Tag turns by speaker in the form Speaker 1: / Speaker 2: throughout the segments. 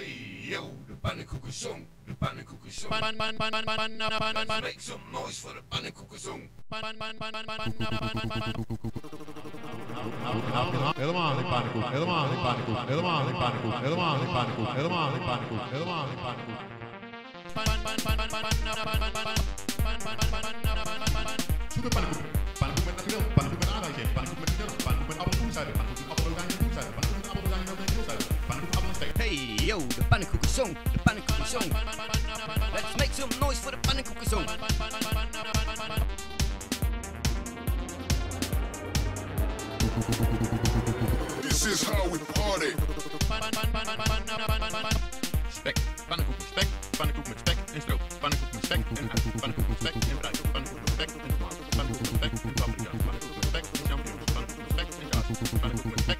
Speaker 1: Hey yo, de pannenkoekensong, de pannenkoekensong. Let's make some noise for the pannenkoekensong.
Speaker 2: Helemaal niet pannenkoek, helemaal niet pannenkoek, helemaal niet pannenkoek, helemaal niet pannenkoek, helemaal niet pannenkoek, helemaal niet pannenkoek. Zoete pannenkoek. Pannenkoek
Speaker 3: Hey yo, de pannenkoekensong, de pannenkoekensong. Let's make some noise for the pannenkoekensong.
Speaker 1: This is how we party.
Speaker 2: Spek, pannenkoek met spek, pannenkoek met spek en stroop, pannenkoek met spek en ui, pannenkoek met spek en fruit, pannenkoek met spek en tomaat, pannenkoek met spek en paprika, pannenkoek met spek en champignons, pannenkoek met spek en kaas, pannenkoek met spek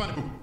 Speaker 1: Funny.